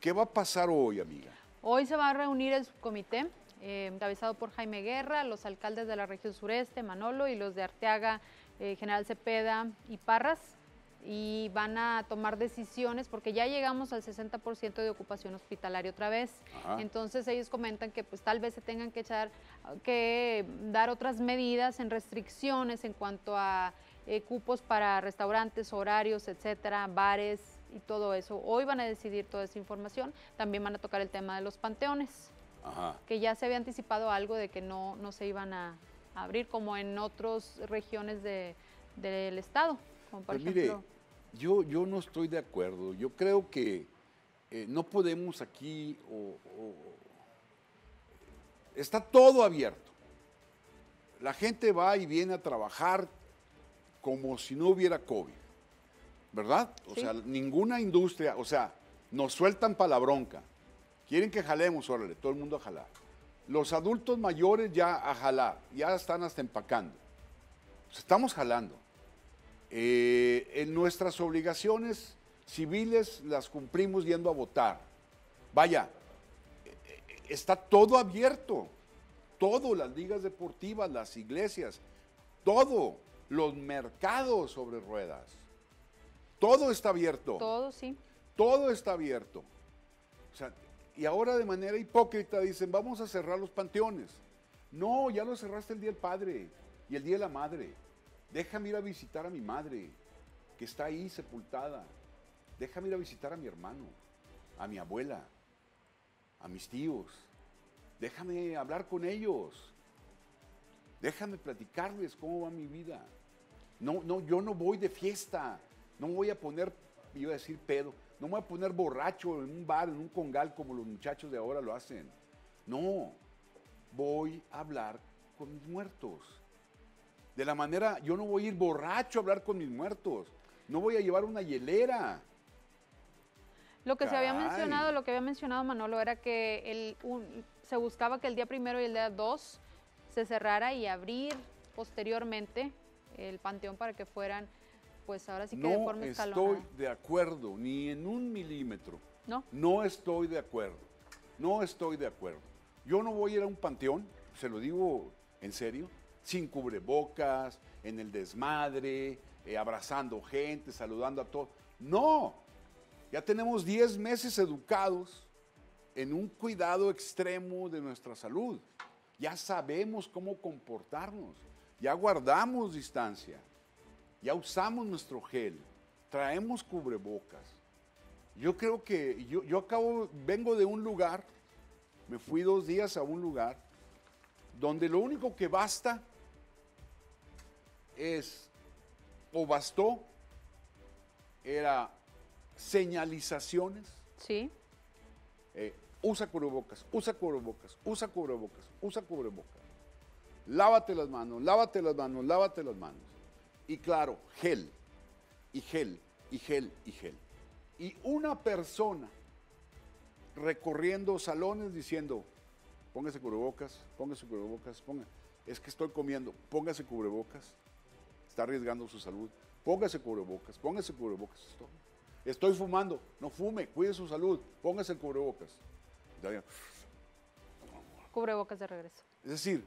¿Qué va a pasar hoy, amiga? Hoy se va a reunir el subcomité, eh, encabezado por Jaime Guerra, los alcaldes de la región sureste, Manolo, y los de Arteaga, eh, General Cepeda y Parras, y van a tomar decisiones porque ya llegamos al 60% de ocupación hospitalaria otra vez. Ajá. Entonces ellos comentan que pues tal vez se tengan que echar, que dar otras medidas en restricciones en cuanto a eh, cupos para restaurantes, horarios, etcétera, bares y todo eso. Hoy van a decidir toda esa información. También van a tocar el tema de los panteones, Ajá. que ya se había anticipado algo de que no, no se iban a, a abrir como en otras regiones de- del estado, como por Pues mire, yo, yo no estoy de acuerdo. Yo creo que eh, no podemos aquí o- o- está todo abierto. La gente va y viene a trabajar como si no hubiera COVID, ¿verdad? O Sí. sea, ninguna industria, o sea, nos sueltan para la bronca. Quieren que jalemos, órale, todo el mundo a jalar. Los adultos mayores ya a jalar, ya están hasta empacando. Pues estamos jalando. Eh, en nuestras obligaciones civiles las cumplimos yendo a votar. Vaya, eh, está todo abierto. Todo, las ligas deportivas, las iglesias, todo, los mercados sobre ruedas. Todo está abierto. Todo, sí. Todo está abierto. O sea, y ahora de manera hipócrita dicen, vamos a cerrar los panteones. No, ya lo cerraste el Día del Padre y el Día de la Madre. Déjame ir a visitar a mi madre, que está ahí sepultada. Déjame ir a visitar a mi hermano, a mi abuela, a mis tíos. Déjame hablar con ellos. Déjame platicarles cómo va mi vida. No, no, yo no voy de fiesta. No me voy a poner, iba a decir pedo, no me voy a poner borracho en un bar, en un congal como los muchachos de ahora lo hacen. No, voy a hablar con mis muertos. De la manera, yo no voy a ir borracho a hablar con mis muertos. No voy a llevar una hielera. Lo que se había mencionado, lo que había mencionado Manolo era que el, un- se buscaba que el día primero y el día dos se cerrara y abrir posteriormente el panteón para que fueran, pues ahora sí que de No forma estoy escalonada. de acuerdo, ni en un milímetro. ¿No? No estoy de acuerdo. No estoy de acuerdo. Yo no voy a ir a un panteón, se lo digo en serio, sin cubrebocas, en el desmadre, eh, abrazando gente, saludando a todos. No. Ya tenemos 10 meses educados en un cuidado extremo de nuestra salud. Ya sabemos cómo comportarnos. Ya guardamos distancia. Ya usamos nuestro gel. Traemos cubrebocas. Yo creo que yo, yo acabo, vengo de un lugar, me fui dos días a un lugar donde lo único que basta es, o bastó, era señalizaciones, Sí, eh, usa cubrebocas, usa cubrebocas, usa cubrebocas, usa cubrebocas. Lávate las manos, lávate las manos, lávate las manos. Y claro, gel, y gel, y gel, y gel. Y una persona recorriendo salones diciendo, póngase cubrebocas, póngase cubrebocas, ponga, es que estoy comiendo, póngase cubrebocas, está arriesgando su salud, póngase cubrebocas, póngase cubrebocas, es todo. Estoy fumando, no fume, cuide su salud, póngase el cubrebocas. Cubrebocas de regreso. Es decir,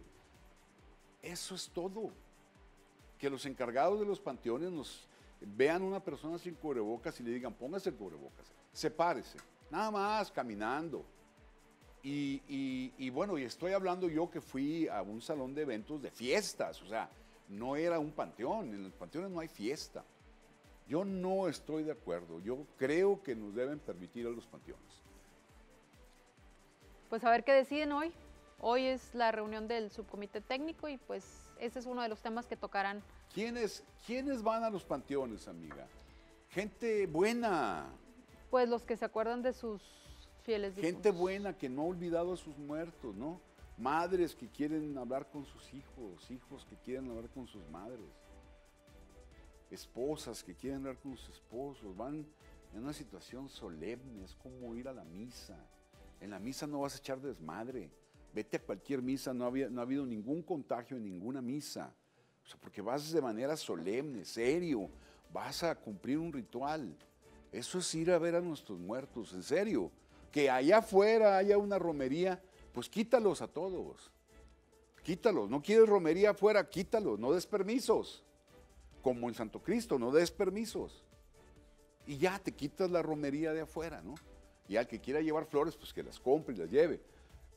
eso es todo. Que los encargados de los panteones nos vean una persona sin cubrebocas y le digan, póngase cubrebocas, sepárese, nada más caminando. Y bueno, y estoy hablando yo que fui a un salón de eventos de fiestas, o sea, no era un panteón, en los panteones no hay fiesta. Yo no estoy de acuerdo, yo creo que nos deben permitir a los panteones. Pues a ver qué deciden hoy. Hoy es la reunión del subcomité técnico y pues ese es uno de los temas que tocarán. ¿Quiénes, ¿Quiénes van a los panteones, amiga? Gente buena, Pues los que se acuerdan de sus fieles gente difuntos. buena que no ha olvidado a sus muertos, ¿no? Madres que quieren hablar con sus hijos, hijos que quieren hablar con sus madres, esposas que quieren hablar con sus esposos, van en una situación solemne, es como ir a la misa. En la misa no vas a echar desmadre. Vete a cualquier misa, no, había, no ha habido ningún contagio en ninguna misa. Porque vas de manera solemne, serio, vas a cumplir un ritual. Eso es ir a ver a nuestros muertos, en serio. que allá afuera haya una romería, pues quítalos a todos. Quítalos. No quieres romería afuera, quítalos. No des permisos. Como en Santo Cristo, no des permisos. Y ya te quitas la romería de afuera, ¿no? Y al que quiera llevar flores, pues que las compre y las lleve.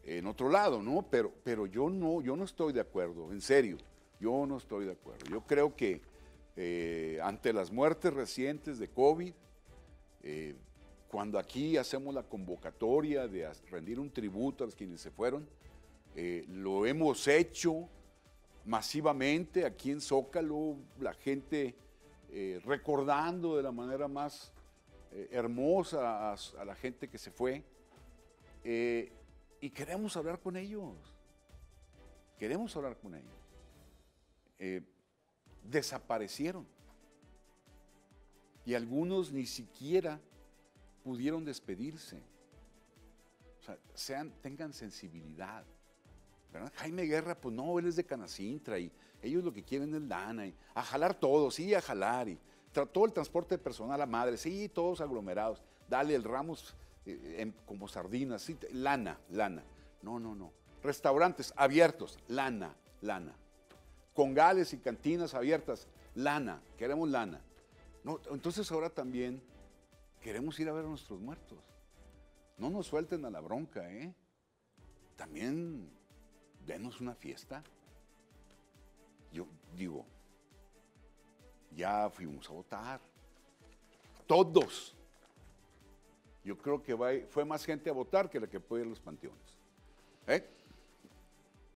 En otro lado, ¿no? Pero, pero yo no, yo no estoy de acuerdo, en serio. Yo no estoy de acuerdo. Yo creo que eh, ante las muertes recientes de COVID, eh, cuando aquí hacemos la convocatoria de rendir un tributo a los quienes se fueron, eh, lo hemos hecho masivamente aquí en Zócalo, la gente recordando de la manera más hermosa a, la gente que se fue. Y queremos hablar con ellos. Queremos hablar con ellos desaparecieron. Y algunos ni siquiera pudieron despedirse. O sea, sean, tengan sensibilidad. Jaime Guerra, pues no, él es de Canacintra y ellos lo que quieren es lana y a jalar todo, sí, a jalar y todo el transporte personal a madre, sí, todos aglomerados, dale el ramos eh, como sardinas, lana, lana. No, no, no. Restaurantes abiertos, lana, lana con gales y cantinas abiertas, lana, queremos lana. No, entonces ahora también queremos ir a ver a nuestros muertos. No nos suelten a la bronca, ¿eh? También denos una fiesta. Yo digo, ya fuimos a votar. Todos. Yo creo que fue más gente a votar que la que puede ir a los panteones. ¿Eh?